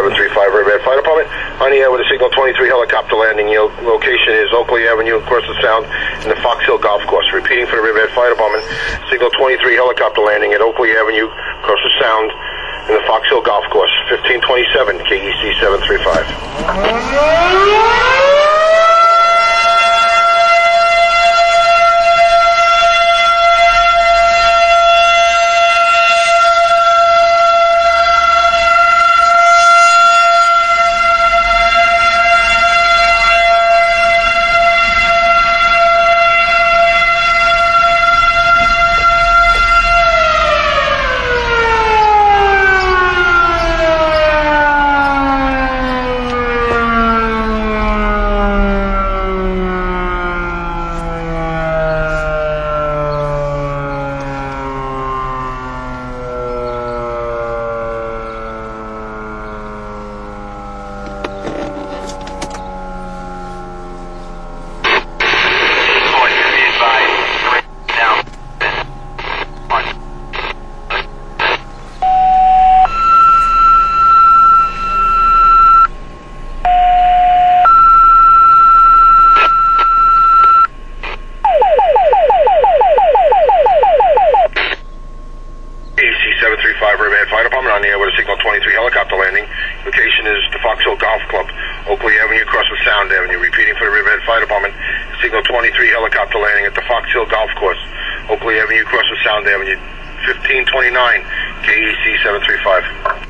Riverhead Fire Department. On the air with a Signal 23 helicopter landing. Your location is Oakley Avenue across the Sound in the Fox Hill Golf Course. Repeating for the Riverhead Fire Department. Signal 23 helicopter landing at Oakley Avenue across the Sound in the Fox Hill Golf Course. 1527 KEC 735. 735 Riverhead Fire Department on the air with a Signal 23 helicopter landing. Location is the Fox Hill Golf Club, Oakley Avenue across with Sound Avenue. Repeating for the Riverhead Fire Department, Signal 23 helicopter landing at the Fox Hill Golf Course, Oakley Avenue across with Sound Avenue. 1529 KEC 735.